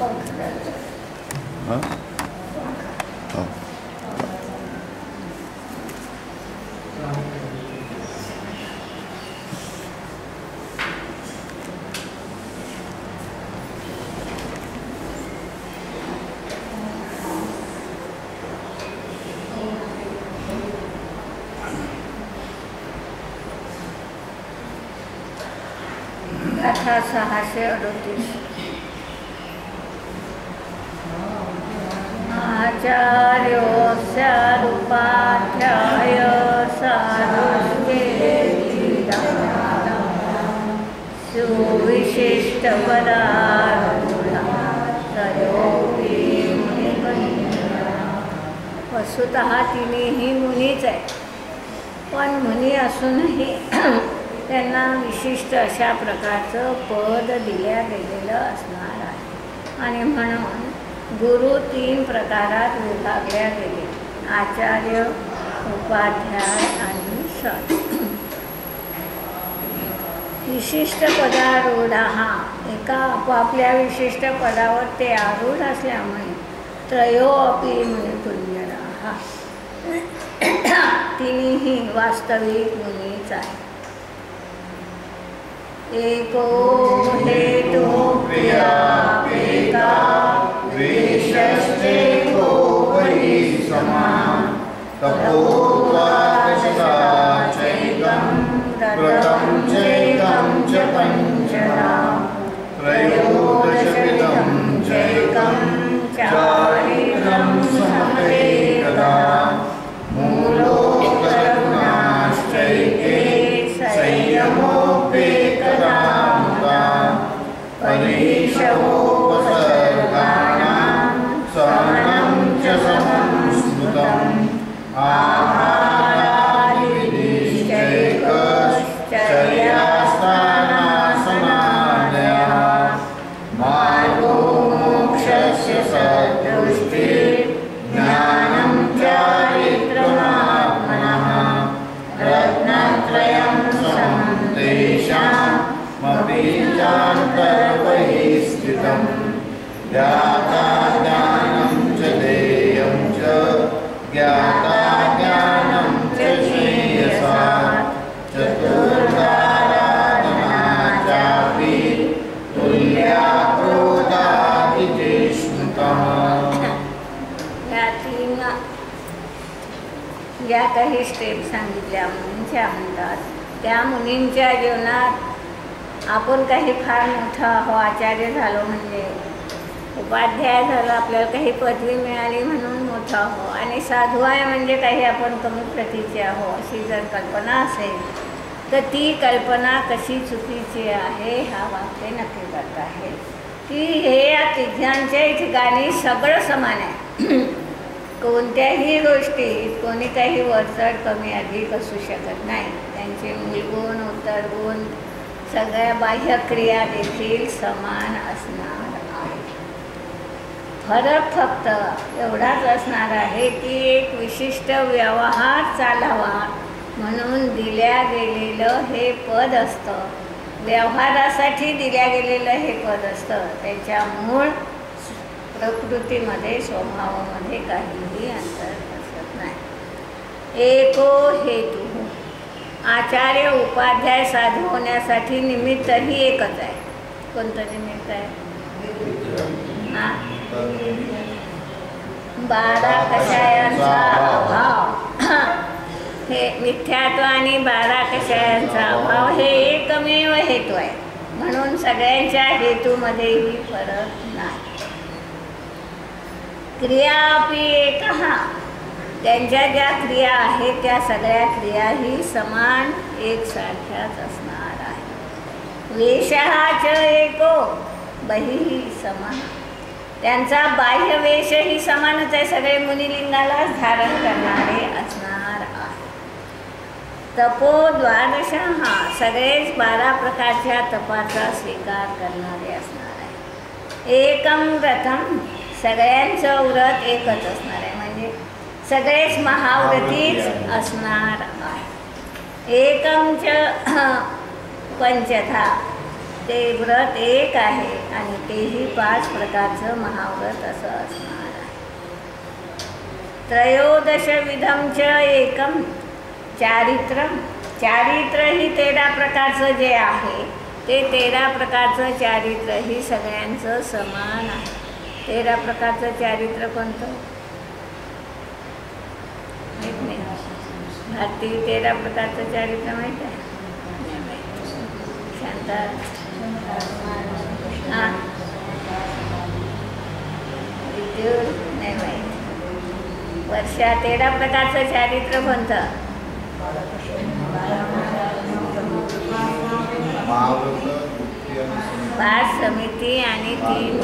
हां हो गाथा सहाशे अडतीस आचार्योऽस्यादुपाध्याय साधुष्टे वस्तुत तिन्ही मुनीच आहे पण मुनी असूनही त्यांना विशिष्ट अशा प्रकारचं पद दिल्या गेलेलं असणार आहे. आणि म्हणून गुरु तीन प्रकारात विभागल्या गेले. आचार्य उपाध्याय आणि सण विशिष्ट पदारूढ हा एका आपापल्या विशिष्ट पदावर ते आरूढ असल्यामुळे त्रयो अपि मुनिपुंजरा हा तिन्ही वास्तविक मुनीच आहे एको हेतु प्रिया समान काही स्टेप सांगितल्या मुनींच्या म्हणतात त्या मुनींच्या जीवनात आपण काही फार मोठं आहो आचार्य झालो म्हणजे उपाध्याय झालं आपल्याला काही पदवी मिळाली म्हणून मोठा आहो आणि साधू आहे म्हणजे काही आपण कमी प्रतीचे आहो अशी जर कल्पना असेल तर ती कल्पना कशी चुकीची आहे हा वाक्य नक्की करत आहे. की हे या तिघांच्या ठिकाणी सगळं समान आहे. कोणत्याही गोष्टीत कोणी काही वरचढ कमी अधिक असू शकत नाही. त्यांचे मूलगुण उत्तरगुण सगळ्या बाह्यक्रिया देखील समान असणार आहे फरक फक्त एवढाच असणार आहे की एक विशिष्ट व्यवहार चालावा म्हणून दिल्या गेलेलं हे पद असतं. व्यवहारासाठी दिल्या गेलेलं हे पद असतं. त्याच्या मूळ प्रकृतीमध्ये स्वभावामध्ये काहीही अंतर असत नाही. एको हेतू. आचार्य उपाध्याय साधू होण्यासाठी निमित्तही एकच आहे. कोणतं निमित्त आहे? बारा कषायांचा अभाव. हे मिथ्यात्व आणि बारा कषायांचा अभाव हे एकमेव हेतू आहे. म्हणून सगळ्यांच्या हेतूमध्येही फरक नाही. क्रिया हा त्यांच्या ज्या क्रिया आहेत त्या सगळ्या क्रियाही समान एकसारख्याच असणार आहे वेशहाच एको बहीही समान त्यांचा बाह्य वेशही समानच आहे. सगळे मुनिलिंगालाच धारण करणारे असणार आहे तपो द्वादश हा सगळेच बारा प्रकारच्या तपाचा स्वीकार करणारे असणार आहे एकम व्रतम सगळ्यांचं व्रत एकच असणार आहे. म्हणजे सगळेच महाव्रतीच असणार आहे. एकम च पंचधा ते व्रत एक आहे आणि तेही पाच प्रकारचं महाव्रत असं असणार आहे. त्रयोदशविधम च एकम चारित्र. चारित्र ही तेरा प्रकारचं जे आहे ते तेरा प्रकारचं चारित्र ही सगळ्यांचं समान आहे. तेरा प्रकारचं चारित्र कोणतं? माहीत नाही. भारतीय तेरा प्रकारचं चारित्र माहीत आहे. शांता हां. नाही माहीत. वर्षा तेरा प्रकारचं चारित्र कोणतं. पाच समिती आणि तीन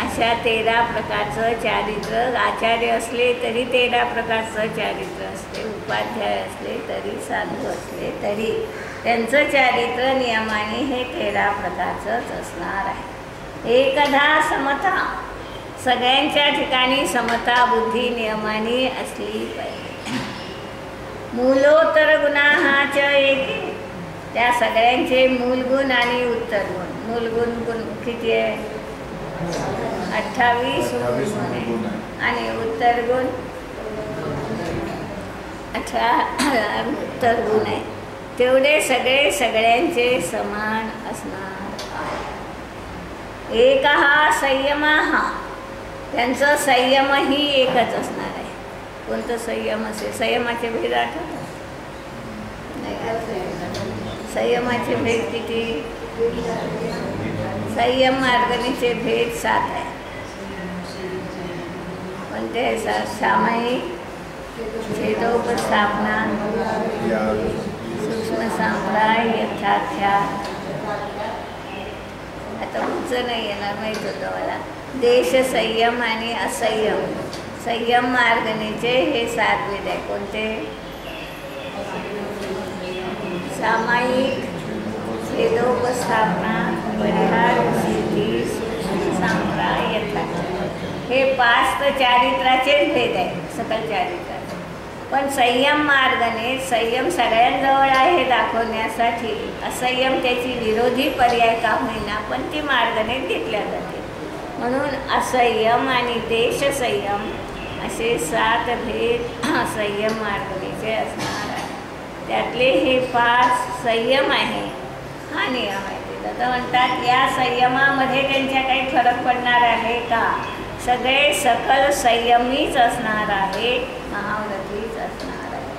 अशा तेरा प्रकारचं चारित्र्य आचार्य असले तरी तेरा प्रकारचं चारित्र्य असते. उपाध्याय असले तरी साधू असले तरी. त्यांचं चारित्र्य नियमाने हे तेरा प्रकारचंच असणार आहे. एकदा समता. सगळ्यांच्या ठिकाणी समता बुद्धी नियमाने असली पाहिजे. मूलोत्तर गुणाहाच एक. त्या सगळ्यांचे मूलगुण आणि उत्तर गुण. मूलगुण गुण किती आहे? अठ्ठावीस आहे. आणि उत्तर गुण? अठरा उत्तर गुण आहे. तेवढे सगळे सगळ्यांचे समान असणार एक हा संयम. हा त्यांचं संयमही एकच असणार आहे. कोणतं संयम असेल? संयमाचे भेद आठवत. संयमाचे भेद किती? संयम मार्गणीचे भेद सात आहे कोणते ते सामायिक छेदोपस्थापना सूक्ष्म संप्राय यथाख्या आता उंच नाही येणार माहीत होतं मला देश संयम आणि असंयम। संयम मार्गणीचे हे सात वेद आहे कोणते सामायिक छेदोपस्थापना परिहार सिद्धी सूक्ष्म संप्राय हे पाच तर चारित्राचेच भेद आहे सकल चारित्राचे. पण संयम मार्गाने संयम सगळ्यांजवळ आहे दाखवण्यासाठी असंयम त्याची विरोधी पर्याय का होईना पण ती मार्गाने घेतल्या जाते. म्हणून असंयम आणि देशसंयम असे सात भेद संयम मार्गणीचे असणार आहे. त्यातले हे पाच संयम आहे. हा नियम आहे तर म्हणतात या संयमामध्ये त्यांच्या काही फरक पडणार आहे का? सगळे सकल संयमीच असणार आहे महाव्रतीच असणार आहे.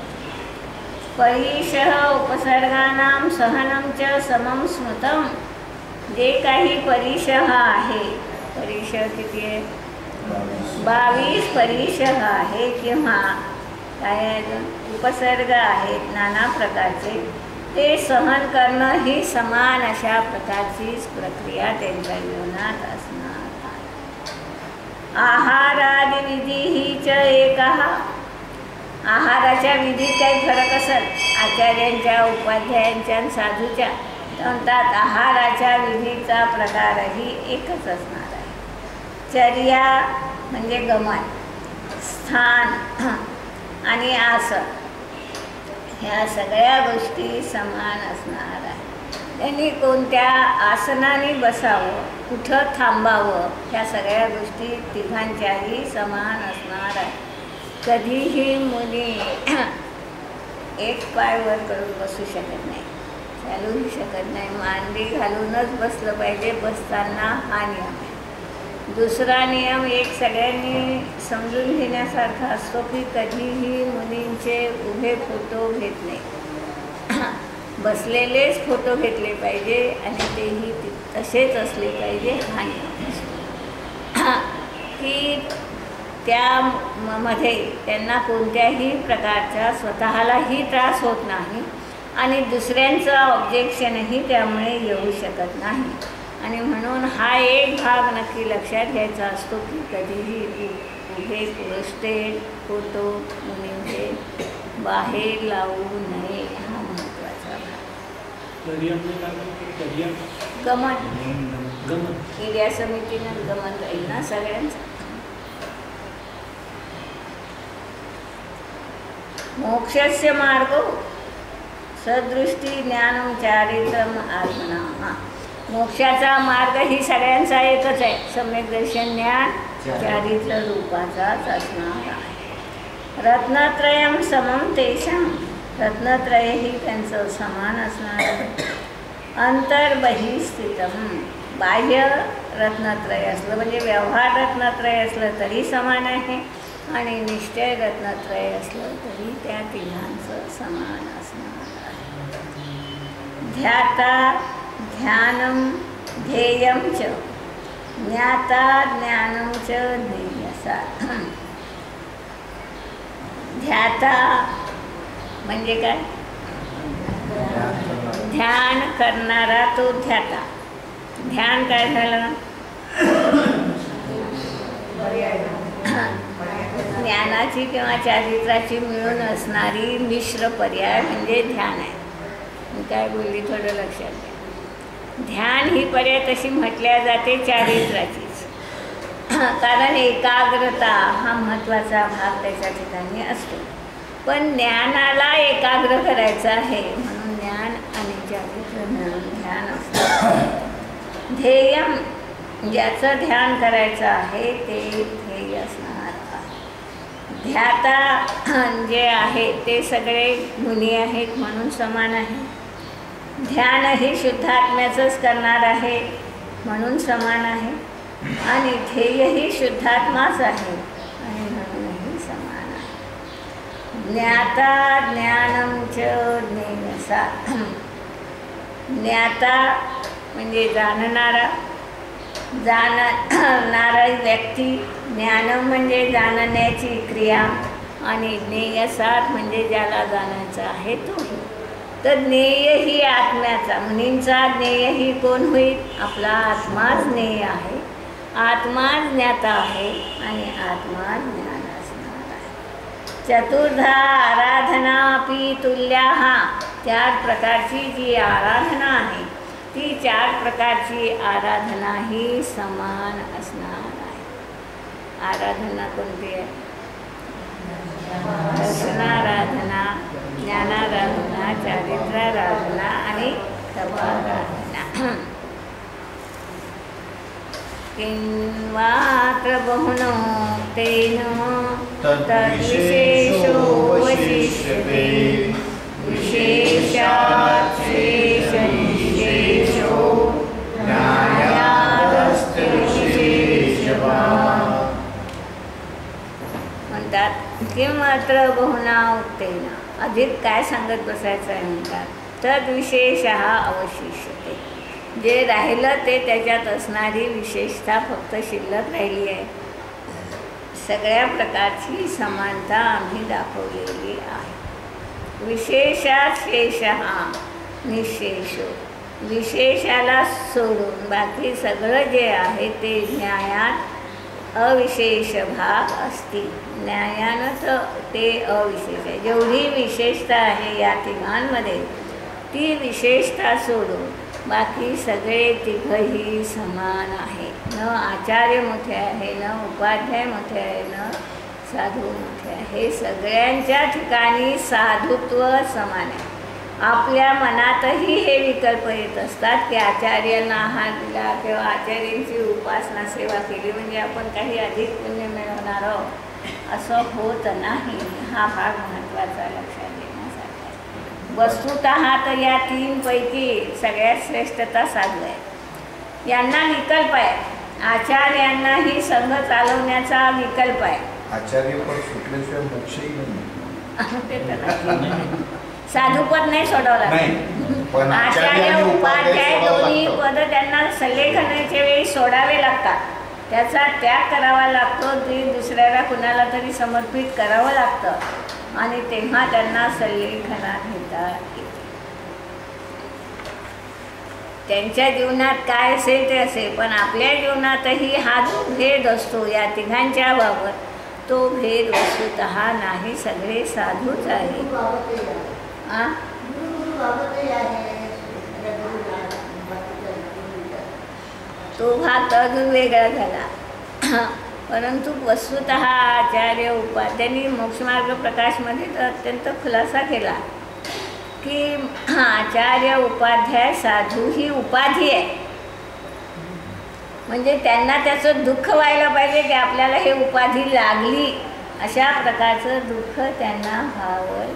परीश उपसर्गानाम सहनम च समम स्मृतम. जे काही परीश आहे परीश किती आहे? बावीस बावीस आहे किंवा काय उपसर्ग आहेत नाना प्रकारचे. ते सहन करणं ही समान अशा प्रकारचीच प्रक्रिया त्यांच्या जीवनात असणार आहारादिविधी आहारादी विधी ही च एक. आहाराच्या विधीत काही फरक असेल आचार्यांच्या उपाध्यायांच्या आणि साधूच्या म्हणतात आहाराच्या विधीचा प्रकारही एकच असणार आहे. चर्या म्हणजे गमन स्थान आणि आसन. ह्या सगळ्या गोष्टी समान असणार आहे. त्यांनी कोणत्या आसनाने बसावं कुठं थांबावं ह्या सगळ्या गोष्टी तिघांच्याही समान असणार आहे. कधीही मुली एक पाय वर करून बसू शकत नाही. चालूही शकत नाही. मांडी घालूनच बसलं पाहिजे. बसताना हा नियम आहे. दुसरा नियम एक सगळ्यांनी समजून घेण्यासारखा असतो की कधीही मुलींचे उभे फोटो घेत नाही. बसलेलेच फोटो घेतले पाहिजे आणि तेही तसेच असले पाहिजे हा नियम की त्या म- मध्ये त्यांना कोणत्याही प्रकारचा स्वतःलाही त्रास होत नाही आणि दुसऱ्यांचं ऑब्जेक्शनही त्यामुळे येऊ शकत नाही. आणि म्हणून हा एक भाग नक्की लक्षात घ्यायचा असतो की कधीही उभे पुरस्टेड फ़ोटो मुलींचे बाहेर लावू नये हा महत्त्वाचा भाग. गमन. गमन क्रीडा समितीनं गमन राहील ना सगळ्यांचं? मोक्षस्य मार्ग. सदृष्टी ज्ञानम चारित्रम आत्मना मोक्षाचा मार्ग ही सगळ्यांचा एकच आहे. सम्यक दर्शन ज्ञान चारित्र रूपाचाच असणार आहे रत्नत्रयम समम तेषां. रत्नत्रय ही त्यांचं समान असणार. आहे अंतर्बहिस्थितम. बाह्य रत्नत्रय असलं म्हणजे व्यवहार रत्नत्रय असलं तरी समान आहे आणि निश्चय रत्नत्रय असलं तरी त्या तिघांचं समान असणार आहे. ध्याता ध्यानम ध्येयम च। ज्ञाता ज्ञानम च ध्येयसा। ध्याता म्हणजे काय? ध्यान करणारा तो ध्याता। ध्यान काय झालं? ज्ञानाची किंवा चारित्राची मिळून असणारी मिश्र पर्याय म्हणजे ध्यान आहे। मी काय बोलली थोडं लक्षात घ्या। ध्यान ही पर्याय तशी म्हटल्या जाते चारित्राचीच कारण एकाग्रता हा महत्त्वाचा भाग त्याच्या ठिकाणी असतो. पण ज्ञानाला एकाग्र करायचं आहे म्हणून ज्ञान आणि चारित्र मिळून ध्यान असतं. ध्येयम ज्याचं ध्यान करायचं आहे ते ध्येय असणार ध्याता जे आहे ते सगळे गुणी आहेत म्हणून समान आहे. ध्यानही शुद्धात्म्याचंच करणार आहे म्हणून समान आहे. आणि ध्येयही शुद्धात्माच आहे. आणि म्हणूनही समान आहे. ज्ञाता ज्ञानमच ज्ञेयसा. ज्ञाता म्हणजे जाणणारा. जाणणारा व्यक्ती. ज्ञान म्हणजे जाणण्याची क्रिया. आणि ज्ञेयसात म्हणजे ज्याला जाण्याचा आहे तोही. तर ज्ञेय ही आत्म्याचा. मुनींचा ज्ञेय ही कोण होईल? आपला आत्माच ज्ञेय आहे. आत्मा ज्ञाता आहे आणि आत्मा ज्ञान असणार आहे. चतुर्धा आराधना अपि तुल्या हा. चार प्रकारची जी आराधना आहे ती चार प्रकारची आराधना ही समान असणार आहे. आराधना कोणती आहे? दर्शनाराधना. ज्ञानाराधना चारित्राराधना आणि तपाराधना. किंवात्र बहुनो तेन तद्विशेषो वशिष्यते। विशेषात् शेषनिशेषो म्हणतात किंवात्र बहुना उत्तेना अधिक काय सांगत बसायचं आहे म्हणतात तद्विशेष हा अवशिष्यते. जे राहिलं ते त्याच्यात असणारी विशेषता फक्त शिल्लक राहिली आहे. सगळ्या प्रकारची समानता आम्ही दाखवलेली आहे. विशेषात शेष हा निशेषो. विशेषाला सोडून बाकी सगळं जे आहे ते न्यायात अविशेष भाग असतील. न्यायानं ते अविशेष आहे. जेवढी विशेषता आहे या तिघांमध्ये ती विशेषता सोडून बाकी सगळे तिघही समान आहे. न आचार्य मोठे आहे न उपाध्याय मोठे आहे न साधू मोठे आहे. हे सगळ्यांच्या ठिकाणी साधुत्व समान आहे. आपल्या मनातही हे विकल्प येत असतात की आचार्यांना आहार दिला किंवा आचार्यांची उपासना सेवा केली. म्हणजे आपण काही अधिक पुण्य मिळवणार आहोत. असं होत नाही. हा भाग महत्त्वाचा लक्षात घेण्यासारखा. वस्तुत तर या तीनपैकी सगळ्यात श्रेष्ठता साधू आहे. यांना विकल्प आहे. आचार्यांनाही संघ चालवण्याचा विकल्प आहे. आचार्य पण सुटल्याशिवाय मोक्षही नाही. साधुपद सोडवला आचार्य उपाध्याय दोन्ही. पद त्यांना सल्लेखनाच्या वेळी सोडावे लागतात. त्याचा त्याग करावा लागतो ते दुसऱ्याला कुणाला तरी समर्पित करावं लागतं. आणि तेव्हा त्यांना सल्लेखना घेता येते त्यांच्या जीवनात काय असेल ते असेल पण आपल्या जीवनातही हा जो भेद असतो या तिघांच्या बाबत तो भेद वस्तुत नाही. सगळे साधूच आहे. तो भात अजून वेगळा झाला. परंतु वस्तुत आचार्य उपाध्यांनी मोक्षमार्ग प्रकाशमध्ये तर अत्यंत खुलासा केला की आचार्य उपाध्याय साधू ही उपाधी आहे. म्हणजे त्यांना त्याचं दुःख व्हायला पाहिजे की आपल्याला हे उपाधी लागली अशा प्रकारचं दुःख त्यांना व्हावं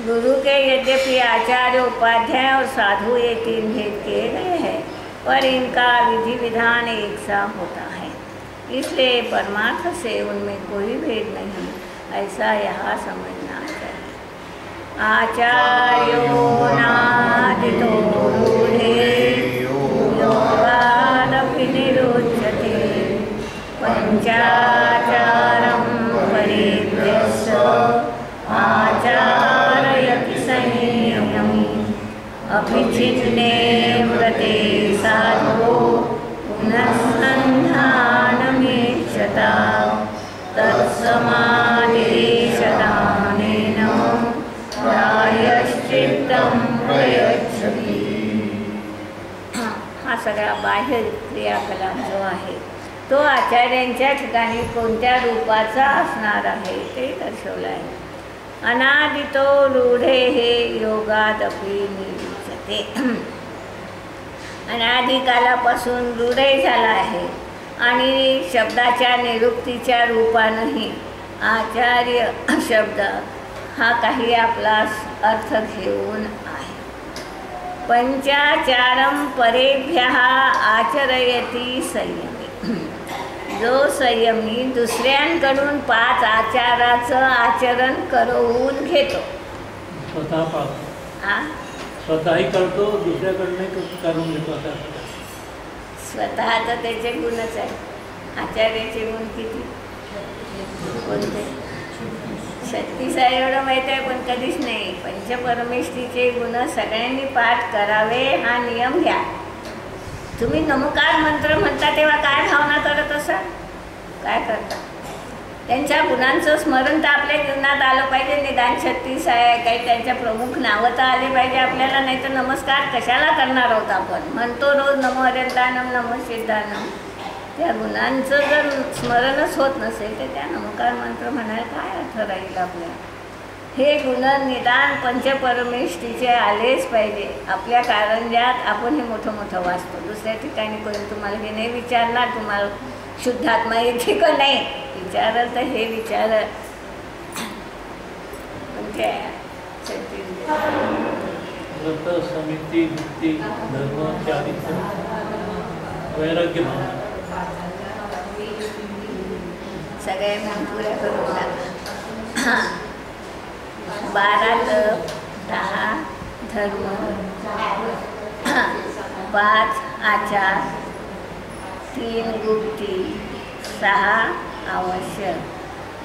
गुरु के यद्यपि आचार्य, उपाध्याय और साधु ये तीन भेद किए गए हैं, पर इनका विधि विधान एक सा होता है। इसलिए परमार्थ से उनमें कोई भेद नहीं, ऐसा यहाँ समझना चाहिए। आचार्यो नादितो अभिचिन्ने व्रते साधो पुनः तत्समादेशदानेन प्रायश्चित्तं प्रयच्छति। हा सगळा बाह्य क्रियाकलाप जो आहे तो आचार्यांच्या ठिकाणी कोणत्या रूपाचा असणार आहे ते दर्शवलं आहे अनादितो रूढे हे योगादपि निरुचते अनादिकालापासून रूढही झाला आहे आणि शब्दाच्या निरुक्तीच्या रूपानंही आचार्य शब्द हा काही आपला अर्थ घेऊन आहे. पंचाचारम परेभ्य आचरयती संयमी. जो संयमी दुसऱ्यांकडून पाच आचाराचं आचरण करवून घेतो. स्वतः स्वतःही करतो दुसऱ्याकडनंही करून घेतो असं स्वतःचा त्याचे गुणच आहे आचार्याचे गुण किती? कोणते? शक्तीच आहे एवढं माहीत आहे पण कधीच नाही. पंचपरमेष्ठीचे गुण सगळ्यांनी पाठ करावे हा नियम घ्या. तुम्ही नमकार मंत्र म्हणता तेव्हा काय भावना करत असाल? काय करता? त्यांच्या गुणांचं स्मरण तर आपल्या जीवनात आलं पाहिजे. निदान छत्तीस आहे काही त्यांच्या प्रमुख नावं तर आले पाहिजे आपल्याला नाही तर नमस्कार कशाला करणार आहोत आपण? म्हणतो रोज नमो हरिंदानम नमो सिद्धानम. त्या गुणांचं जर स्मरणच होत नसेल तर त्या नमकार मंत्र म्हणायला काय अर्थ राहील आपल्या हे गुण निदान पंचपरमेष्ठीचे आलेच पाहिजे. आपल्या कारंज्यात आपण हे मोठं मोठं वाचतो. दुसऱ्या ठिकाणी कोणी तुम्हाला हे नाही विचारणार तुम्हाला शुद्धात्मा येते का नाही? विचारल तर हे विचार म्हणजे व्रत समिती धर्म चारित्र वैराग्य भावना सगळे मिळून पुऱ्या करून बारा तप दहा धर्म. पाच आचार. तीन गुप्ती. सहा आवश्यक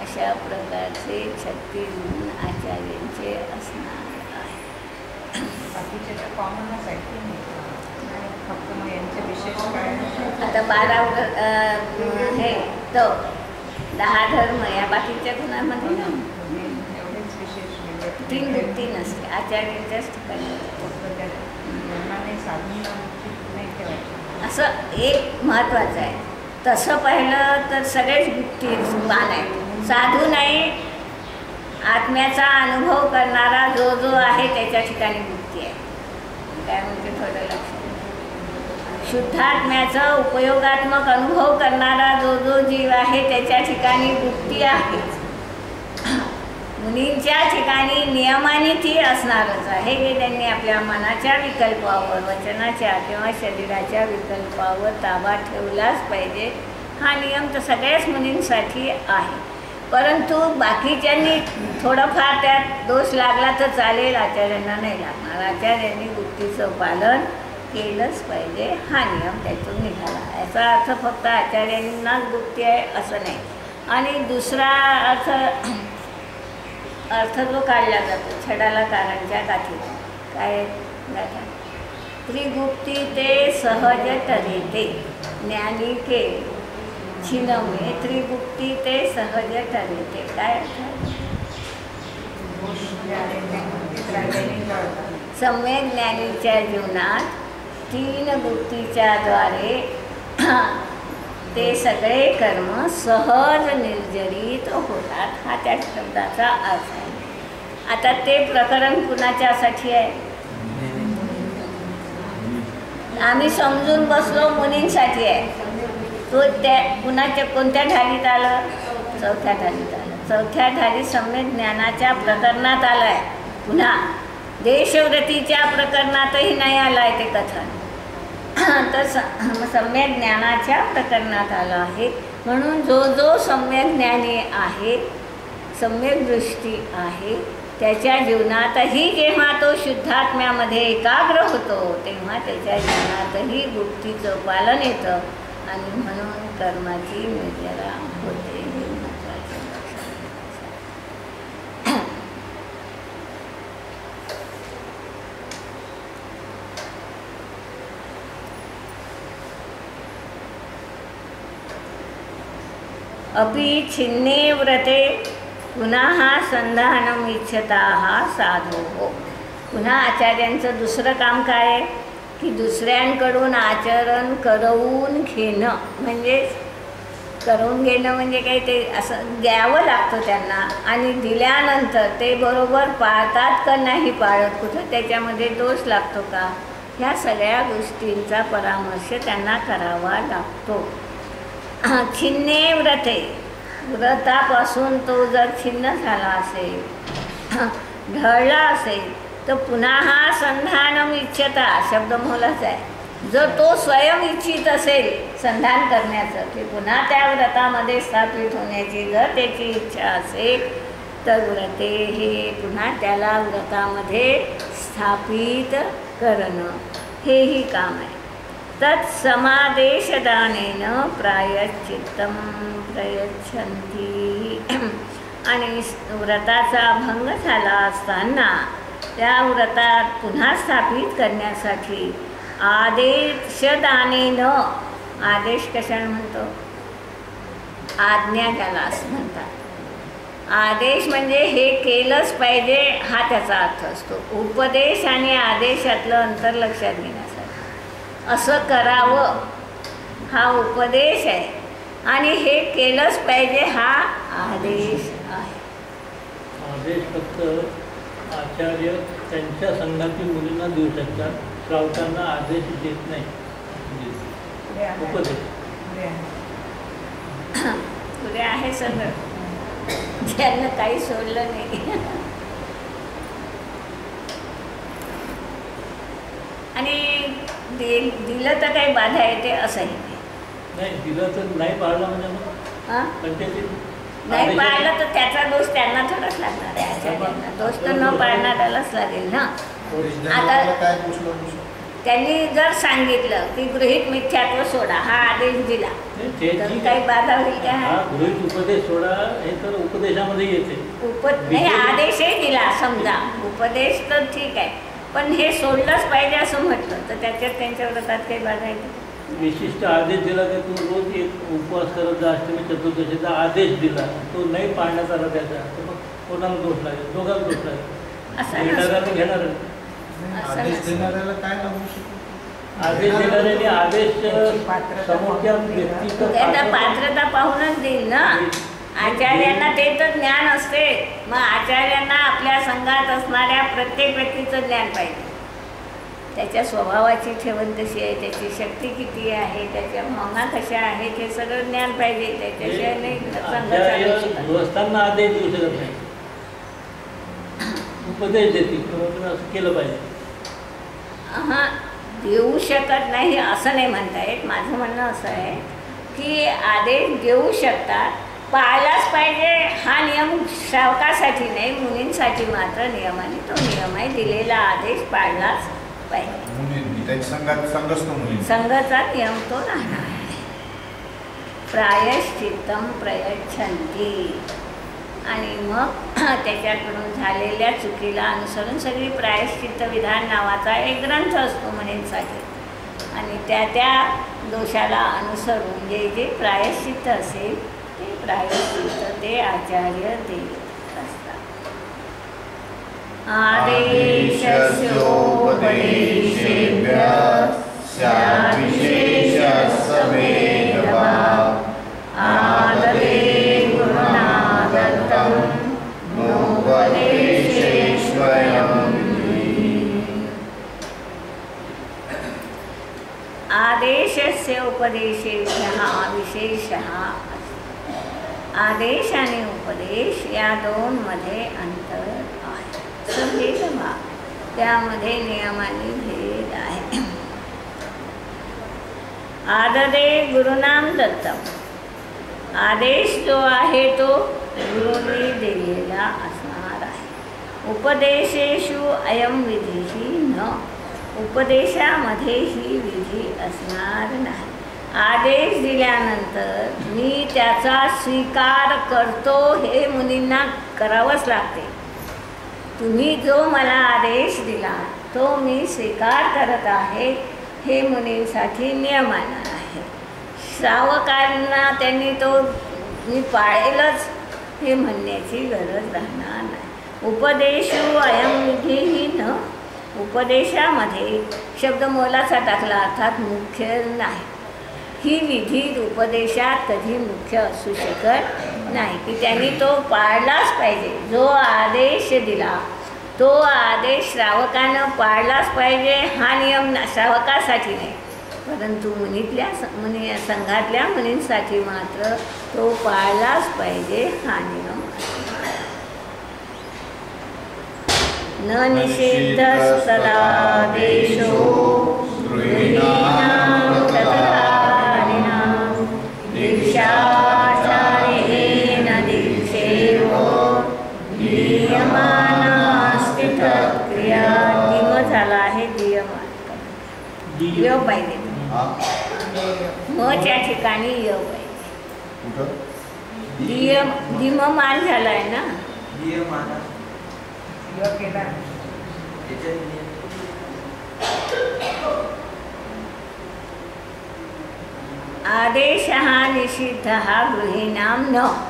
अशा प्रकारचे छत्तीस गुण आचार्यांचे असणार आहे. आता बारा हे तो दहा धर्म या बाकीच्या गुणांमध्ये ना? म्हणजे तीन गुप्ती नसते आचार्यांच्याच ठिकाणी. असं एक महत्त्वाचं आहे. तसं पाहिलं तर सगळेच गुप्ती पान आहेत. साधू नाही आत्म्याचा अनुभव करणारा जो जो आहे त्याच्या ठिकाणी गुप्ती आहे. काय म्हणते थोडं लक्ष शुद्धात्म्याचा उपयोगात्मक अनुभव करणारा जो जो जीव आहे त्याच्या ठिकाणी गुप्ती आहे. मुलींच्या ठिकाणी नियमाने ती असणारच आहे. की त्यांनी आपल्या मनाच्या विकल्पावर वचनाच्या किंवा शरीराच्या विकल्पावर ताबा ठेवलाच पाहिजे. हा नियम तर सगळ्याच मुलींसाठी आहे. परंतु बाकीच्यांनी थोडंफार त्यात दोष लागला तर चालेल आचार्यांना नाही लागणार. आचार्यांनी गुप्तीचं पालन केलंच पाहिजे. हा नियम त्यातून निघाला. याचा अर्थ फक्त आचार्यांनाच गुप्ती आहे असं नाही. आणि दुसरा अर्थ अर्थ काढला जातो छडाला कारणच्या गाठी काय गाठा त्रिगुप्ती ते सहज ठरेते ज्ञानी के. छिनवे त्रिगुप्ती ते सहज ठरेते काय अर्थ? सम्यक ज्ञानीच्या जीवनात तीन गुप्तीच्या द्वारे ते सगळे कर्म सहज निर्जरित होतात. हा त्या शब्दाचा अर्थ आहे. आता ते प्रकरण कुणाच्यासाठी आहे? आम्ही समजून बसलो मुलींसाठी आहे. तो त्या कुणाच्या कोणत्या ढालीत आलं? चौथ्या ढालीत आलं. चौथ्या ढाली सम्यक ज्ञानाच्या प्रकरणात आलं आहे पुन्हा देशव्रतीच्या प्रकरणातही नाही आलं आहे ते कथन. तर स- सम्यक ज्ञानाच्या प्रकरणात आलं आहे. म्हणून जो जो सम्यक ज्ञानी आहे सम्यक दृष्टी आहे त्याच्या जीवनातही जेव्हा तो शुद्धात्म्यामध्ये एकाग्र होतो तेव्हा त्याच्या जीवनातही गुप्तीचं पालन येतं. आणि म्हणून कर्माची निर्जरा होते हे महत्त्वाचं लक्षात घ्यायचं. अपि छिन्ने व्रते पुन्हा संधानम इच्छता हा साधो। हो पुन्हा आचार्यांचं दुसरं काम काय आहे? की दुसऱ्यांकडून आचरण करवून घेणं. म्हणजेच करून घेणं म्हणजे, म्हणजे काही ते असं द्यावं लागतं त्यांना. आणि दिल्यानंतर ते बरोबर पाळतात का नाही पाळत? कुठं त्याच्यामध्ये दोष लागतो का? ह्या सगळ्या गोष्टींचा परामर्श त्यांना करावा लागतो. छिन्ने व्रते. व्रतापासून तो जर छिन्न झाला असेल ढळला असेल तर पुन्हा हा संधानम इच्छता शब्द मोलाच आहे. जर तो स्वयं इच्छित असेल संधान करण्याचं की पुन्हा त्या व्रतामध्ये स्थापित होण्याची जर त्याची इच्छा असेल तर व्रते हे पुन्हा त्याला व्रतामध्ये स्थापित करणं हेही काम आहे. तत्समादेशदानेन प्रायश्चित्तं प्रयच्छन्ति। आणि व्रताचा भंग झाला असताना त्या व्रतात पुन्हा स्थापित करण्यासाठी आदेशदानेन आदेश कशाला म्हणतो? आज्ञा त्याला असं म्हणतात. आदेश म्हणजे हे केलंच पाहिजे हा त्याचा अर्थ असतो. उपदेश आणि आदेशातलं अंतर लक्षात घेणार असं करावं. हा उपदेश आहे. आणि हे केलंच पाहिजे हा आदेश आहे. आदेश फक्त आचार्य त्यांच्या संघातील मुलींना देऊ शकतात. श्रावकांना आदेश देत नाही. पुढे आहे. उपदेश. पुढे आहे. पुढे आहे सगळं. ज्यांना काही सोडलं नाही. आणि दि दिलं तर काही बाधा येते असंही. नाही नाही दिलं तर नाही पाळलं म्हणजे मग? हां? नाही पाळलं तर त्याचा दोष त्यांना थोडाच लागणार आहे. दोष तर न पाळणाऱ्यालाच लागेल ना. पुसलं त्यांनी जर सांगितलं की गृहित मिथ्यात्व सोडा हा आदेश दिला. तर काही. बाधा होईल हा काय गृहित उपदेश सोडा हे तर उपदेशामध्ये येते. उप नाही आदेशही दिला समजा. उपदेश तर ठीक आहे. पण हे सोडलंच पाहिजे असं म्हटलं. तर त्याच्यात त्यांच्या व्रतात काही बाधा येते विशिष्ट आदेश दिला की तू रोज एक उपवास करत जा अष्टमी चतुर्दशीचा आदेश दिला. तो नाही पाळण्यात आला त्याचा मग कोणाला दोष लागेल? दोघांना दोष लागेल. घेणार आदेश नसतं. देणाऱ्याला काय लागू शकतो? आदेश देणाऱ्याने आदेश त्याची पात्रता समोरच्या. व्यक्तीचं पात्रता पाहूनच देईल ना. आचार्यांना ते तर ज्ञान असते. मग आचार्यांना आपल्या संघात असणाऱ्या प्रत्येक व्यक्तीचं ज्ञान पाहिजे. त्याच्या स्वभावाची ठेवण कशी आहे त्याची शक्ती किती आहे त्याच्या भावना कशा आहेत हे सगळं ज्ञान पाहिजे. त्याच्याशिवाय नाही उपदेश देतील केलं पाहिजे. हां देऊ शकत नाही असं नाही म्हणता येत. माझं म्हणणं असं आहे की आदेश देऊ शकतात पाळलाच पाहिजे. हा नियम श्रावकासाठी नाही मुलींसाठी मात्र नियमाने तो नियम आहे दिलेला आदेश पाळलाच पाहिजे. संघच नियम तो राहणार प्रायश्चित्तम प्रयच्छन्ती. आणि मग त्याच्याकडून झालेल्या चुकीला अनुसरून सगळी प्रायश्चित्त विधान नावाचा एक ग्रंथ असतो मुलींसाठी. आणि त्या त्या दोषाला अनुसरून जे जे प्रायश्चित्त असेल प्रायश्चित ते आचार्य देत असतात आदेशस्योपदेशेभ्य सविशेषसमेधवा आददे आदेश आणि उपदेश या दोनमध्ये अंतर आहे. असं त्यामध्ये नियमाने भेद आहे. आददे गुरुनाम दत्तम. आदेश जो आहे तो गुरुनी दिलेला असणार आहे. उपदेशेषु अयम विधीही न. उपदेशामध्ये ही विधी असणार नाही. आदेश दिल्यानंतर मी त्याचा स्वीकार करतो हे मुलींना करावंच लागते. तुम्ही जो मला आदेश दिला तो मी स्वीकार करत आहे हे मुनींसाठी नियमानं आहे. श्रावकांना त्यांनी तो मी पाळेलच हे म्हणण्याची गरज राहणार नाही. उपदेश अयमविधीही न. उपदेशामध्ये शब्द मोलाचा टाकला अर्थात मुख्य नाही. ही विधी उपदेशात कधी मुख्य असू शकत नाही. की त्यांनी तो पाळलाच पाहिजे. जो आदेश दिला तो आदेश श्रावकानं पाळलाच पाहिजे हा नियम श्रावकासाठी नाही. परंतु मुनीतल्या मुनी संघातल्या मुनींसाठी मात्र तो पाळलाच पाहिजे हा नियम न निषिद्ध सदा देशो य. पाहिजे. हा. मच्या ठिकाणी पाहिजे. दिममान झालाय ना? योग आदेश हा निषिद्ध हा गृहिणाम न.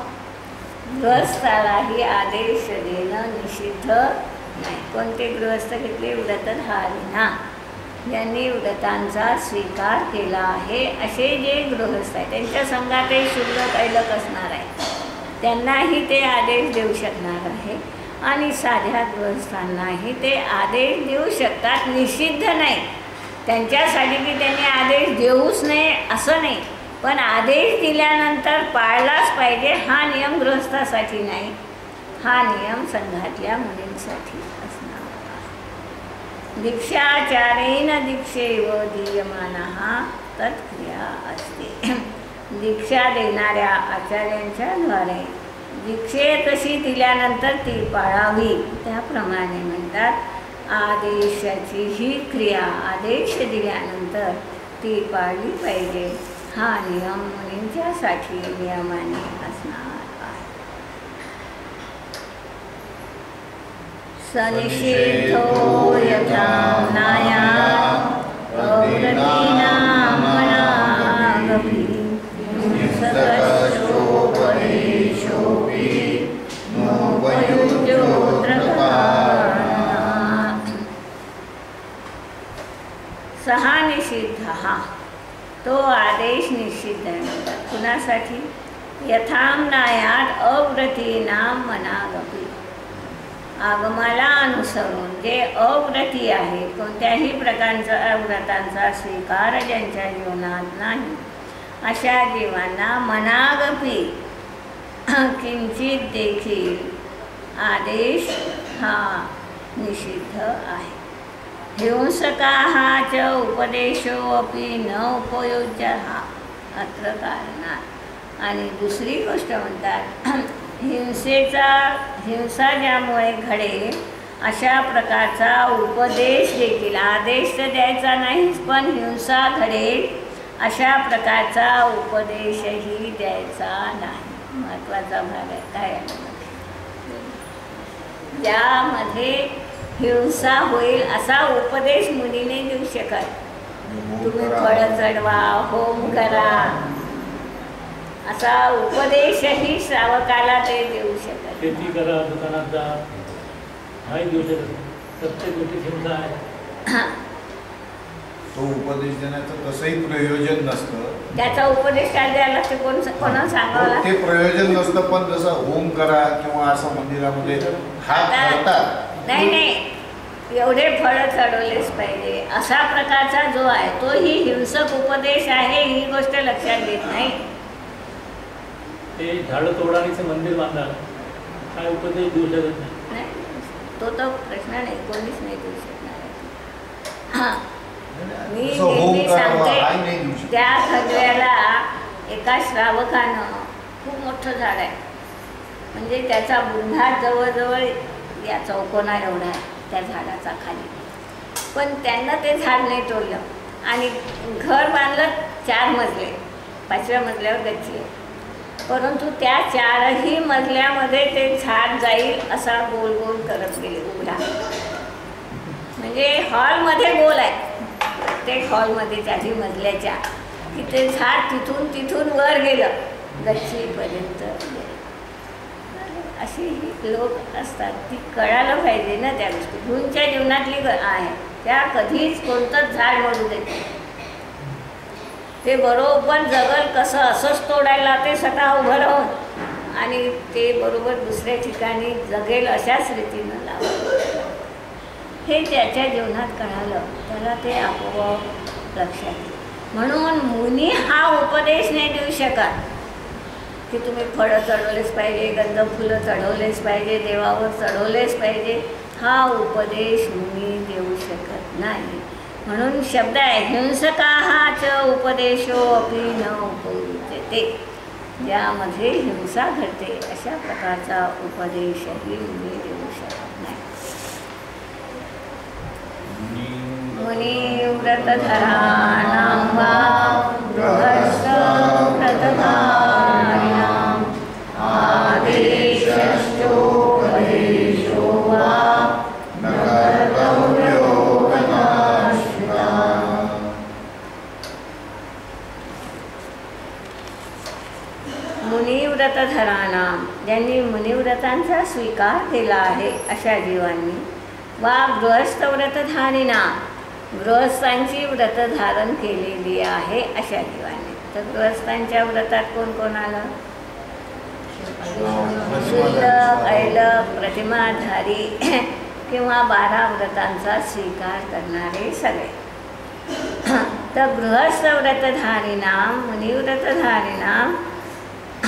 गृहस्थालाही आदेश देणं निषिद्ध नाही. कोणते गृहस्थ घेतले? व्रतधारिणा यांनी व्रतांचा स्वीकार केला आहे. असे जे गृहस्थ आहे त्यांच्या संघातही शुद्ध कैलक असणार आहे. त्यांनाही ते आदेश देऊ शकणार आहे. आणि साध्या गृहस्थांनाही ते आदेश देऊ शकतात निषिद्ध नाही. त्यांच्यासाठी की त्यांनी आदेश देऊच नये असं नाही. पण आदेश दिल्यानंतर पाळलाच पाहिजे हा नियम गृहस्थासाठी नाही. हा नियम संघातल्या मुलींसाठी. दीक्षाचारेण दीक्षेव दीयमाना तत्क्रिया असते। दीक्षा देणाऱ्या आचार्यांच्या द्वारे दीक्षे तशी दिल्यानंतर ती पाळावी त्याप्रमाणे म्हणतात। आदेशाची ही क्रिया आदेश दिल्यानंतर ती पाळली पाहिजे। हा नियम मुलींच्यासाठी नियमाने असतो। सनिषेधो यथा नाया सहा निषिद्ध तो आदेश निषिद्ध आहे कुणासाठी यथामनायात अव्रतीनाम मनागपी आगमाला अनुसरून जे अव्रती आहे कोणत्याही प्रकारचा व्रतांचा स्वीकार ज्यांच्या जीवनात नाही. अशा जीवांना मनागपी. किंचित देखील आदेश हा निषिद्ध आहे. हिंसकाः च उपदेशो अपि न उपयोज्य हा अत्र कारणात आणि दुसरी गोष्ट म्हणतात हिंसेचा हिंसा ज्यामुळे घडेल अशा प्रकारचा उपदेश देखील आदेश तर द्यायचा नाहीच पण हिंसा घडेल अशा प्रकारचा उपदेशही द्यायचा नाही. महत्त्वाचा भाग आहे. काय यामध्ये? ज्यामध्ये हिंसा होईल असा उपदेश मुलीने देऊ शकत. तुम्ही फळं चढवा होम करा. असा उपदेशही श्रावकाला ते देऊ शकत शेती करा दुकानात जा. हाही देऊ शकत प्रत्येक गोष्टी हिंसा आहे तो उपदेश देण्याचं तसंही प्रयोजन नसतं. त्याचा उपदेश काय द्यायला लागते? कोण कोणा सांगावं? ते प्रयोजन नसतं पण जसं होम करा किंवा असं मंदिरामध्ये हा करतात नाही नाही. एवढे फळं चढवलेच पाहिजे. असा प्रकारचा जो आहे तो ही हिंसक उपदेश आहे ही गोष्ट लक्षात घेत नाही. ते झाडं तोडाणीचं मंदिर बांधा काय उपदेश देऊ शकत नाही. नाही. तो तर प्रश्न नाही कोणीच नाही देऊ शकणार. हां. मी नेहमी सांगते. त्या खजव्याला एका श्रावकानं खूप मोठं झाड आहे. म्हणजे त्याचा बुंधा जवळजवळ या चौकोना एवढा आहे त्या झाडाचा खाली. पण त्यांना ते झाड नाही तोडलं. आणि घर बांधलं चार मजले. पाचव्या मजल्यावर गच्ची परंतु त्या चारही मजल्यामध्ये ते झाड जाईल असा गोल गोल करत गेले उघडा म्हणजे हॉलमध्ये गोल आहे. प्रत्येक हॉलमध्ये चारही मजल्याच्या की ते झाड तिथून तिथून वर गेलं गच्चीपर्यंत अशी लोक असतात ती कळायला पाहिजे ना त्या गोष्टी. गुणच्या जीवनातली ग- आहे. त्या कधीच कोणतंच झाड मरू देते ते बरोबर जगल कसं असंच तोडायला ते स्वतः उभं राहून. आणि ते बरोबर दुसऱ्या ठिकाणी जगेल अशाच रीतीनं लावलं. हे त्याच्या जीवनात कळालं. त्याला ते आपोआप लक्षात म्हणून मुनी हा उपदेश नाही देऊ शकत. की तुम्ही फळं चढवलेच पाहिजे गंध फुलं चढवलेच पाहिजे देवावर चढवलेच पाहिजे. हा उपदेश मुनी देऊ शकत नाही. म्हणून शब्द आहे हिंसकाहाच उपदेशो अपि न उपयुज्यते. ज्यामध्ये हिंसा घडते अशा प्रकारचा उपदेशही मुनी देऊ शकत नाही. मुनिव्रतधराणां वा मुनिव्रतांचा स्वीकार केला आहे अशा जीवांनी. वा गृहस्थ व्रतधारिणा गृहस्थांची व्रत धारण केलेली आहे अशा जीवांनी. तर गृहस्थांच्या व्रतात कोण कोण आलं? शुल्लक ऐलक प्रतिमाधारी किंवा बारा व्रतांचा स्वीकार करणारे सगळे. तर गृहस्थ व्रतधारिणां मुनिव्रतधारिणां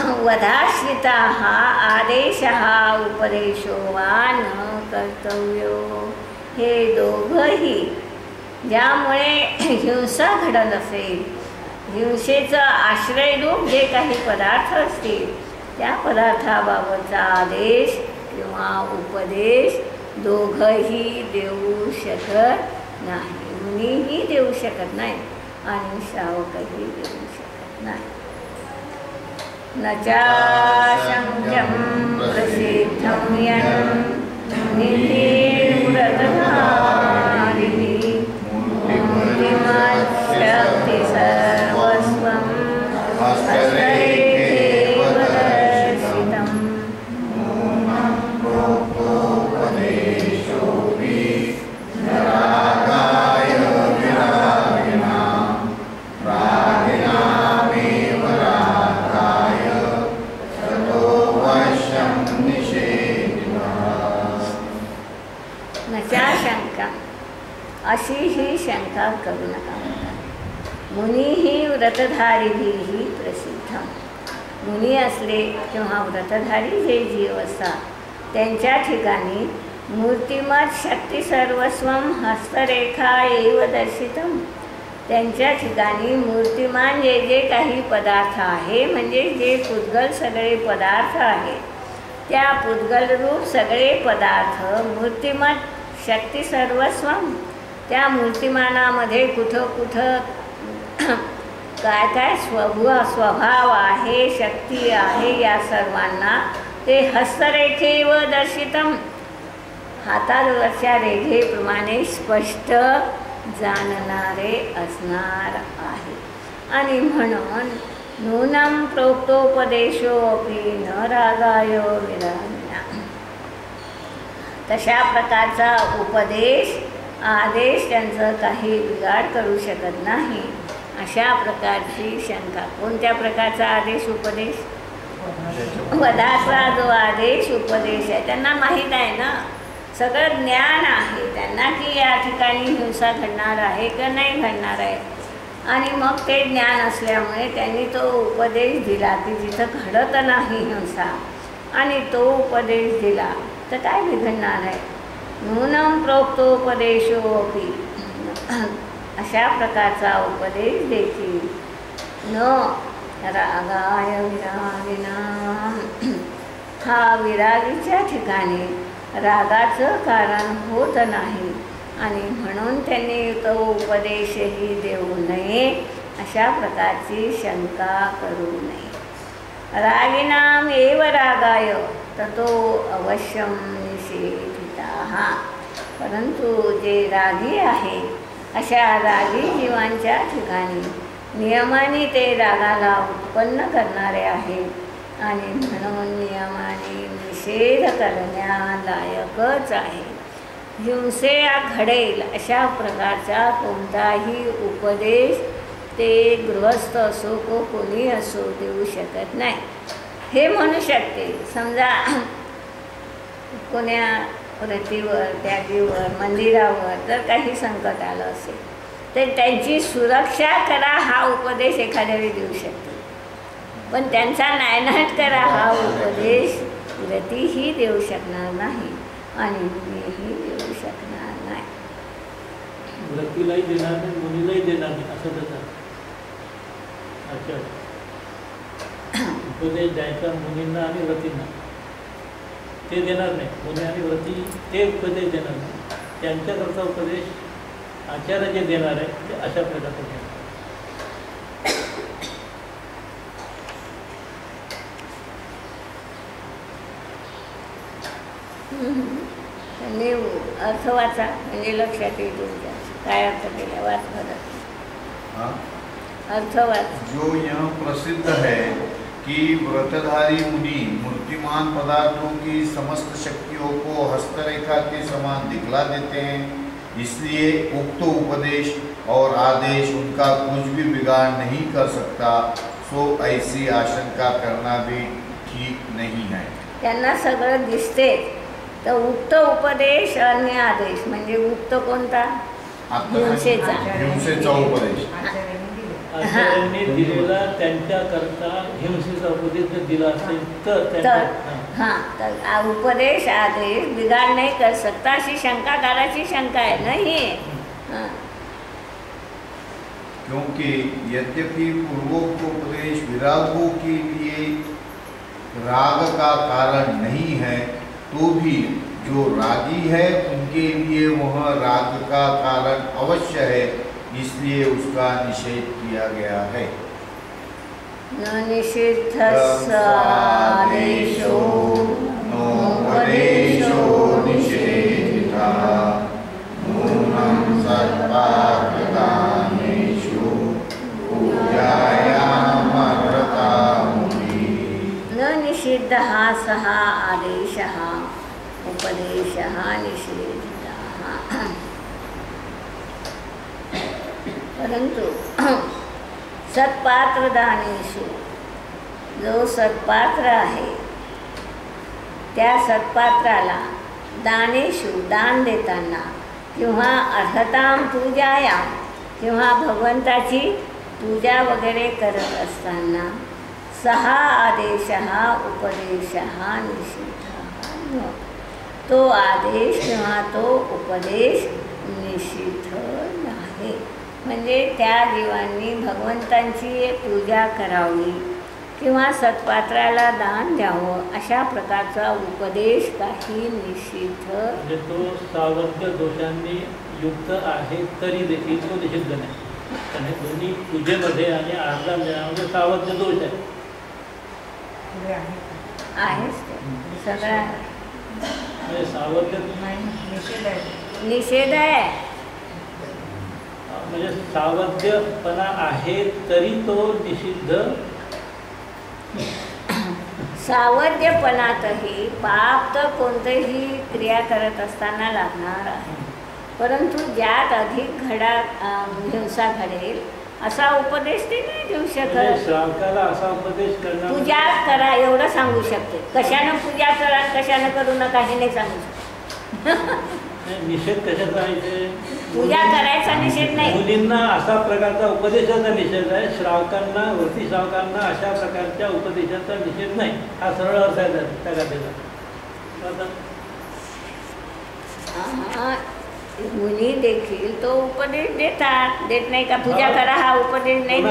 वधाश्रिता आदेश उपदेशो वा न कर्तव्यो? हे दोघंही ज्यामुळे हिंसा घडत असेल हिंसेचं आश्रयरूप जे काही पदार्थ असतील त्या पदार्थाबाबतचा आदेश किंवा उपदेश दोघंही देऊ शकत नाही. मुनीही देऊ शकत नाही आणि श्रावकही देऊ शकत नाही. न चाशङ्क्यं प्रसिद्धं यन् मुनीही व्रतधारीही प्रसिद्ध मुनी असले किंवा व्रतधारी जे जीव असतात त्यांच्या ठिकाणी मूर्तिमत शक्ती सर्वस्व हस्तरेखा एव दर्शितम. त्यांच्या ठिकाणी मूर्तिमान जे जे काही पदार्थ आहे म्हणजे जे पुद्गल सगळे पदार्थ आहेत त्या पुद्गलरूप सगळे पदार्थ मूर्तिमत शक्ती सर्वस्व. त्या मूर्तिमानामध्ये कुठं कुठं काय काय स्वभू स्वभाव आहे शक्ती आहे या सर्वांना. ते हस्तरेखे व दर्शितम हातावरच्या रेघेप्रमाणे स्पष्ट जाणणारे असणार आहे. आणि म्हणून नूनं प्रोक्तोपदेशोपी न रागाय विरामिना तशा प्रकारचा उपदेश आदेश त्यांचं काही बिघाड करू शकत नाही. अशा प्रकारची शंका. कोणत्या प्रकारचा आदेश उपदेश? वधाचा जो आदेश उपदेश आहे त्यांना माहीत आहे ना? सगळं ज्ञान आहे. त्यांना की या ठिकाणी हिंसा घडणार आहे का नाही घडणार आहे? आणि मग ते ज्ञान असल्यामुळे त्यांनी तो उपदेश दिला की जिथं घडत नाही हिंसा आणि तो उपदेश दिला तर काय बिघडणार आहे? नूनं प्रोक्तोपदेशोपी अशा प्रकारचा उपदेश देतील न रागाय विरागिनाम हा विरागीच्या ठिकाणी रागाचं कारण होत नाही आणि म्हणून त्यांनी तो उपदेशही देऊ नये अशा प्रकारची शंका करू नये. रागिनाम एव रागाय ततो अवश्यम निषेधिता. परंतु जे रागी आहे अशा रागी जीवांच्या ठिकाणी. नियमाने ते रागाला उत्पन्न करणारे आहेत आणि म्हणून नियमाने निषेध करण्यालायकच आहे. हिंसेया घडेल अशा प्रकारचा कोणताही उपदेश ते गृहस्थ असो को कोणी असो देऊ शकत नाही. हे म्हणू शकते. समजा कोण्या रतीवर त्यागीवर मंदिरावर जर काही संकट आलं असेल. तर त्यांची सुरक्षा करा हा उपदेश एखाद्यावेळी देऊ शकते. पण त्यांचा नायनाट करा हा उपदेश रतीही देऊ शकणार नाही आणि मुनीही देऊ शकणार नाही. व्रतीलाही देणार नाही मुलीलाही देणार नाही असं अच्छा. उपदेश द्यायचा मुलींना आणि व्रतींना ते देणार नाही. आणि व्रती ते उपदेश देणार नाही. त्यांच्याकरता उपदेश आचार्य जे देणार आहे ते अशा प्रकारचं देणार त्यांनी अर्थ वाचा म्हणजे लक्षात येईल तुमच्या. काय अर्थ केला? वाच हाँ? अर्थ वाच. जो यह प्रसिद्ध है कि व्रतधारी मुनि मूर्तिमान पदार्थों की समस्त शक्तियों को हस्तरेखा के समान दिखला देते हैं। इसलिए उक्त उपदेश और आदेश उनका कुछ भी बिगाड़ नहीं कर सकता सो ऐसी आशंका करना भी ठीक नहीं है। त्यांना सगळं दिसते. तर उक्त उपदेश आणि आदेश म्हणजे उक्त कोणता? हिंसेचा. हिंसेचा उपदेश. आचार्यांनी दिलेला त्यांच्याकरता हिंसेचा उपदेश दिला असेल तर हाँ. हाँ तर उपदेश आदेश बिगाड नाही कर सकता अशी शंका करायची शंका आहे नाही हाँ? क्योंकि यद्यपि पूर्वोक्त उपदेश विरागों के लिए राग का कारण नहीं है तो भी जो रागी है उनके लिए वह राग का कारण अवश्य है। इसलिए उसका निषेध किया गया है। न निषिद्ध नोपदेशो निषेधिता। नूनं न निषिद्ध सहा आदेश उपदेश निषेधित परंतु सत्पात्रदानेषु जो सत्पात्र आहे त्या सत्पात्राला दानेषु दान देताना किंवा अर्हताम पूजाया किंवा भगवंताची पूजा वगैरे करत असताना सहा आदेश उपदेश निषिद्ध. तो आदेश किंवा तो उपदेश निषिद्ध. म्हणजे त्या जीवांनी भगवंतांची पूजा करावी किंवा सत्पात्राला दान द्यावं अशा प्रकारचा उपदेश काही निषिद्ध. म्हणजे तो सावध्य दोषांनी युक्त आहे तरी देखील तो निषिद्ध नाही. दोन्ही पूजेमध्ये आणि आरदान देण्यामध्ये सावध्य दोष आहे? आहेच सगळा म्हणजे सावध्य नाही निषेध आहे. निषेध आहे. म्हणजे सावध्यपणा आहे तरी तो निषिद्ध. सावध्यपणातही पाप तर कोणतेही क्रिया करत असताना लागणार आहे. परंतु ज्यात अधिक घडा हिंसा घडेल असा उपदेश ते नाही देऊ म्हणजे शकत श्रावकाला असा उपदेश पूजा करा एवढं सांगू शकते. कशानं पूजा करा कशानं करू नका हे नाही सांगू शकत. निषेध कशाचा आहे ते पूजा करायचा निषेध नाही. मुलींना असा प्रकारचा उपदेशाचा निषेध आहे श्रावकांना वरती श्रावकांना अशा प्रकारच्या उपदेशाचा निषेध नाही. हा सरळ अर्थ आहे त्या- हा, मुली देखील तो उपदेश देतात. देत नाही का? पूजा करा हा उपदेश नाही.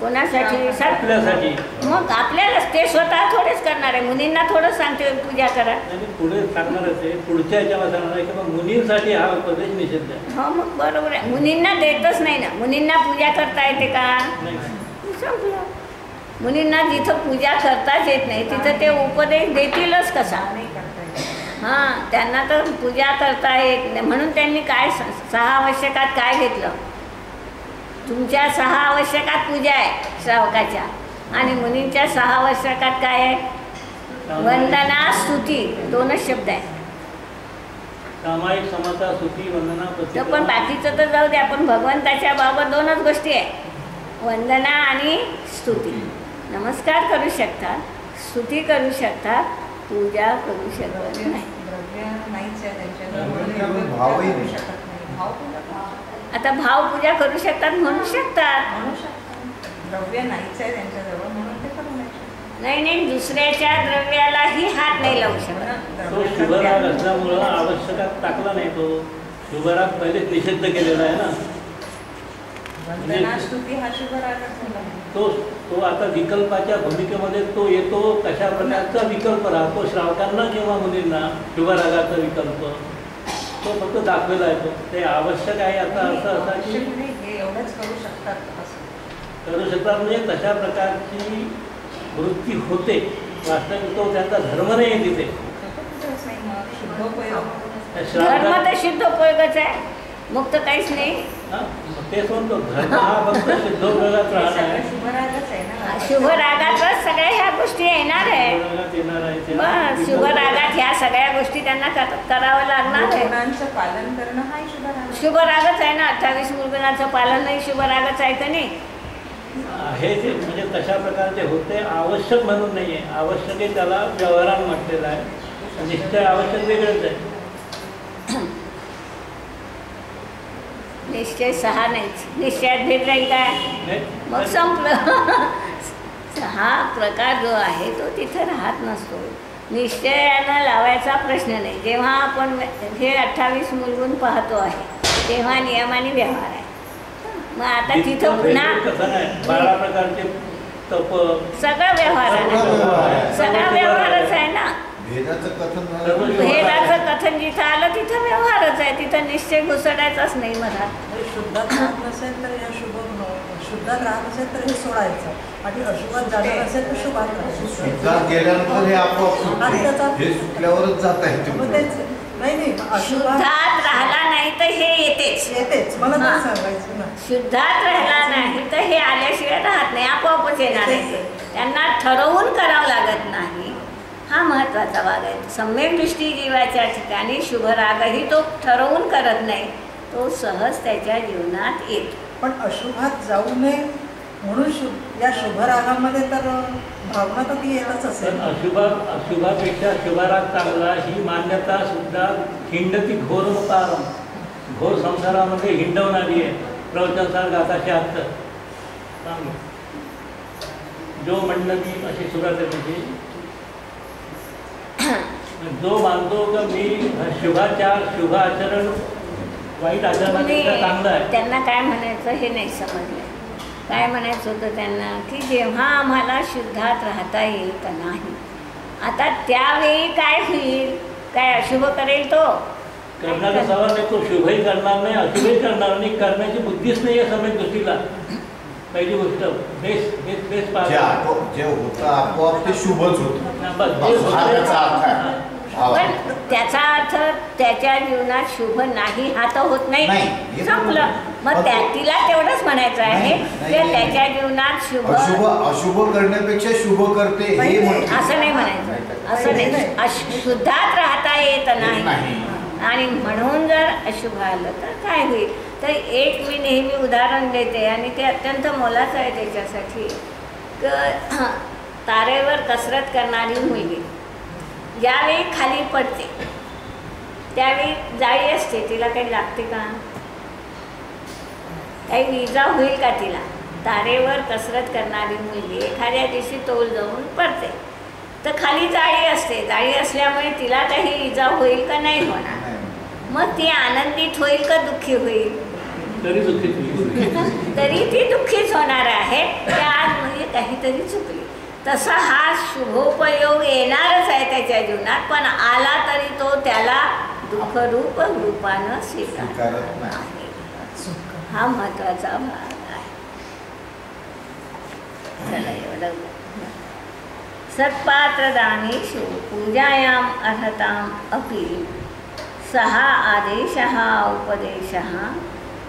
कोणासाठी? सा- आपल्यासाठी. मग आपल्याला ते स्वतः थोडेच करणार आहे. मुलींना थोडंच सांगते पूजा करा. आणि पुढे सांगणारच आहे. पुढच्या याच्यामध्ये सांगणार आहे की मुलींसाठी हा उपदेश निषेध आहे. हो मग बरोबर आहे. मुलींना देतच नाही ना. मुलींना पूजा करता येते का? नाही. संपलं. मुलींना जिथं पूजा करताच येत नाही तिथं ते उपदेश देतीलच कसा. हां त्यांना तर पूजा करता येत नाही. म्हणून त्यांनी काय स- सहा आवश्यकात काय घेतलं? तुमच्या सहा आवश्यकात पूजा आहे श्रावकाच्या. आणि मुलींच्या सहा आवश्यकात काय आहे? वंदना स्तुती दोनच शब्द आहे सामायिक समता वंदना पण बाकीचं तर जाऊ दे आपण भगवंताच्या बाबत दोनच गोष्टी आहे वंदना आणि स्तुती. नमस्कार करू शकतात स्तुती करू शकतात पूजा करू शकत पूजा भावही करू. शकत नाही. आता भाव पूजा करू शकतात म्हणू शकतात. म्हणू शकतात. द्रव्य नाहीच आहे त्यांच्याजवळ म्हणून ते करू नाही. नाही नाही दुसऱ्याच्या द्रव्यालाही हात नाही लावू शकत. शुभराग असल्यामुळं आवश्यकात टाकला नाही तो. शुभराग पहिलेच निषिद्ध केलेला आहे ना. हा झाला. तो तो आता विकल्पाच्या भूमिकेमध्ये तो येतो कशा प्रकारचा विकल्प राहतो. श्रावकांना किंवा मुलींना शुभरागाचा विकल्प. तो फक्त दाखवेला आहे. तो ते आवश्यक आहे आता असं असा की आवश्यक नाही, हे एवढंच करू शकतात असं. करू शकतात म्हणजे तशा प्रकारची वृत्ती होते. वास्तविक तो त्यांचा धर्म नाही आहे तिथे. धर्म श्रावकात तर शुद्ध उपयोगच आहे. मग तर काहीच नाही. हा, तेच म्हणतो धर्म हा फक्त शुद्धोपयोगात हे राहणार. सगळं आहे शुभ रागातच सगळ्या ह्या गोष्टी येणार आहे. शुभरागात येणार आहे ते. बस शुभ रागात ह्या सगळ्या गोष्टी त्यांना कर- करावं लागणार आहे. गुणांचं पालन करणं शुभ रागच आहे ना. अठ्ठावीस मुलगुणाचं पालन नाही शुभ रागच आहे का नाही? आहे ते म्हणजे तशा प्रकारचे होते आवश्यक म्हणून नाही आहे आवश्यक आहे त्याला व्यवहारात म्हटलेलं आहे. निश्चय आवश्यक वेगळंच आहे. निश्चय सहा नाहीच. निश्चयात भेद राहील काय मग नाही? संपलं. हा प्रकार जो आहे तो तिथे राहत नसतो. निश्चयानं लावायचा प्रश्न नाही. जेव्हा आपण हे अठ्ठावीस मुलगून पाहतो आहे तेव्हा नियमाने व्यवहार आहे. मग आता तिथं पुन्हा नाही? सगळं व्यवहार आहे. सगळा व्यवहारच आहे ना. भेदाचं कथन. भेदाचं कथन जिथं आलं तिथं व्यवहारच आहे. तिथं निश्चय घुसडायचाच नाही म्हणजे शुद्धात राहत नसेल तर या शुभ शुद्धात राहत असेल तर हे सोडायचं. आणि अशुभात जाणार असेल तर शुभात शुद्धात गेल्यानंतर हे आपोआप हे सुटल्यावरच जात आहे नाही नाही शुद्धात राहिला नाही तर हे येतेच. येतेच. मला हा. सांगायचं ना. शुद्धात राहिला नाही तर हे आल्याशिवाय राहत नाही. आपोआपच येणार आहे. त्यांना ठरवून करावं लागत नाही. हा महत्त्वाचा भाग आहे. सम्यक दृष्टी जीवाच्या ठिकाणी शुभ रागही तो ठरवून करत नाही. तो सहज त्याच्या जीवनात येतो. पण अशुभात जाऊ नये म्हणून शुभ या शुभरागामध्ये तर भावना तर ती येतच असेल. अशुभा अशुभापेक्षा शुभाराग चांगला ही मान्यता सुद्धा हिंडती घोर पारम घोर संसारामध्ये हिंडवणारी आहे. प्रवचन सांग आता शहात्तर सांग. जो मंडली अशी सुरुवात आहे जो मानतो का मी शुभाचार शुभ आचरण वाईट आचरणापेक्षा चांगलं आहे. त्यांना काय म्हणायचं हे नाही समजलं. काय म्हणायचं होतं त्यांना? की जेव्हा आम्हाला शुद्धात राहता येईल का नाही? आता त्यावेळी काय होईल? काय अशुभ करेल तो? करणारा सवाल नाही तो शुभही करणार नाही अशुभही करणार नाही. करण्याची बुद्धीच नाही आहे समय गोष्टीला. पहिली गोष्ट बेस बेस बेस जे पाहिजे आपोआप जे होतं आपोआप ते शुभच होतं. पण त्याचा अर्थ त्याच्या जीवनात शुभ नाही हा तर होत नाही, संपलं. मग त्या तिला तेवढंच म्हणायचं आहे की. त्याच्या जीवनात शुभ अशुभ अशुभ करण्यापेक्षा शुभ करते हे. असं नाही म्हणायचं. असं नाही. शुद्धात राहता येत नाही. नाही. आणि म्हणून जर अशुभ आलं तर काय होईल? तर एक मी नेहमी उदाहरण देते आणि ते अत्यंत मोलाचं आहे त्याच्यासाठी. क तारेवर कसरत करणारी मुलगी. ज्यावेळी खाली पडते त्यावेळी जाळी असते तिला काही लागते का? काही इजा होईल का तिला? तारेवर कसरत करणारी मुलगी एखाद्या दिवशी तोल जाऊन पडते. तर खाली जाळी असते जाळी असल्यामुळे तिला काही इजा होईल का नाही होणार. मग ती आनंदित होईल का दुःखी होईल? तरी दुःखीत होईल. तरी ती दुःखीच होणार आहे. त्या आज म्हणजे काहीतरी चुकली. तसा हा शुभोपयोग येणारच आहे त्याच्या जीवनात. पण आला तरी तो त्याला दुःखरूप रूपानं स्वीकार स्वीकारत नाही. हा महत्वाचा भाग आहे. सत्पात्रदानेषु पूजायाम् अर्हताम् अपि सः आदेशः उपदेशः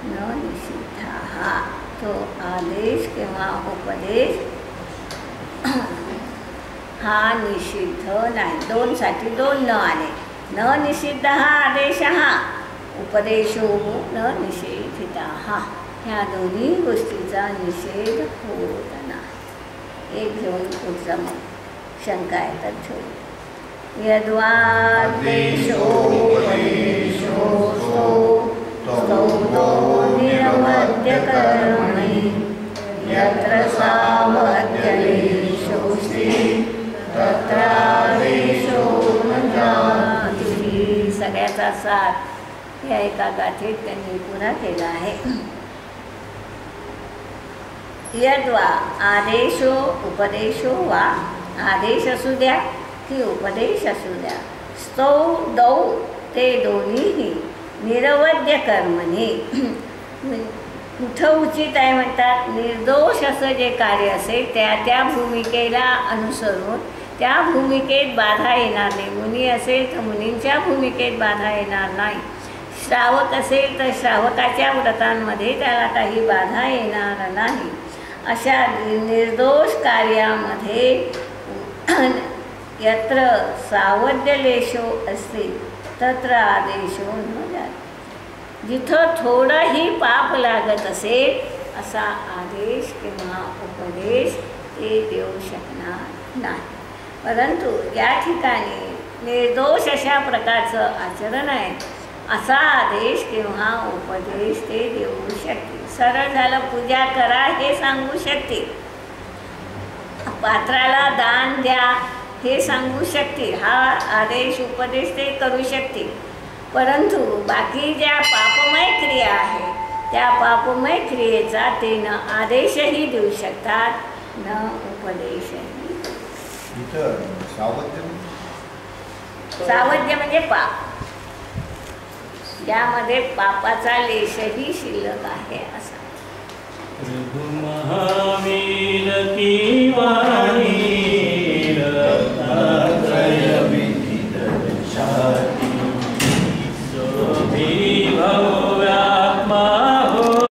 न निषिद्धः. तो आदेश किंवा उपदेश हा निषिद्ध नाही. दोनसाठी दोन न आले. न निषिद्ध हा आदेश हा. उपदेशो न निषेधिता हा. ह्या दोन्ही गोष्टीचा निषेध होत नाही. एक घेऊन पुढचा मग. शंका येतात ठेवून ठेवू. यद्वादेशोपदेशोस्तौ निरवद्यकर्मणि यत्र सामर्थ्यलेशोऽस्ति सगळ्याचा साथ या एका गाठीत त्यांनी पुन्हा केला आहे. यद्वा आदेशो उपदेशो वा आदेश असू द्या की उपदेश असू द्या स्तौ दौ ते दोन्हीही निरवद्य कर्मने कुठं उचित आहे म्हणतात? निर्दोष असं जे कार्य असेल त्या त्या भूमिकेला अनुसरून त्या भूमिकेत बाधा येणार नाही. मुनी असेल तर मुनींच्या भूमिकेत बाधा येणार नाही. श्रावक असेल तर श्रावकाच्या व्रतांमध्ये त्याला काही बाधा येणार नाही. अशा निर्दोष कार्यामध्ये यत्र सावध्यलेशो असतील तत्र आदेशो न जात. जिथं थोडंही पाप लागत असेल असा आदेश किंवा उपदेश ते देऊ शकणार नाही. परंतु या ठिकाणी निर्दोष अशा प्रकारचं आचरण आहे असा आदेश किंवा उपदेश ते देऊ शकतील. सरळ झालं पूजा करा हे सांगू शकतील. पात्राला दान द्या हे सांगू शकतील. हा आदेश उपदेश ते करू शकतील. परंतु बाकी ज्या पापमय क्रिया आहेत त्या पापमय क्रियेचा ते न आदेशही देऊ शकतात न उपदेशही. सावध्य? म्हणजे पाप. ज्यामध्ये पापाचा लेशही शिल्लक आहे असा.